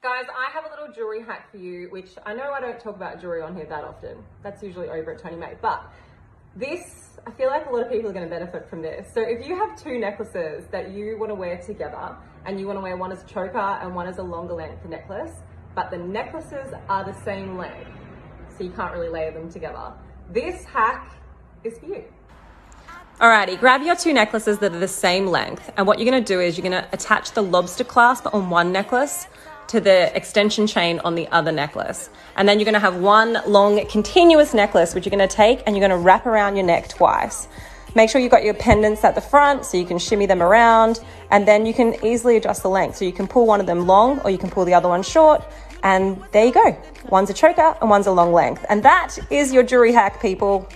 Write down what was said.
Guys, I have a little jewelry hack for you, which I know I don't talk about jewelry on here that often. That's usually over at Tony May, but this, I feel like a lot of people are gonna benefit from this. So if you have two necklaces that you wanna wear together and you wanna wear one as a choker and one as a longer length necklace, but the necklaces are the same length, so you can't really layer them together. This hack is for you. Alrighty, grab your two necklaces that are the same length, and what you're gonna do is you're gonna attach the lobster clasp on one necklace to the extension chain on the other necklace. And then you're gonna have one long continuous necklace, which you're gonna take and you're gonna wrap around your neck twice. Make sure you've got your pendants at the front so you can shimmy them around and then you can easily adjust the length. So you can pull one of them long or you can pull the other one short and there you go. One's a choker and one's a long length. And that is your jewelry hack, people.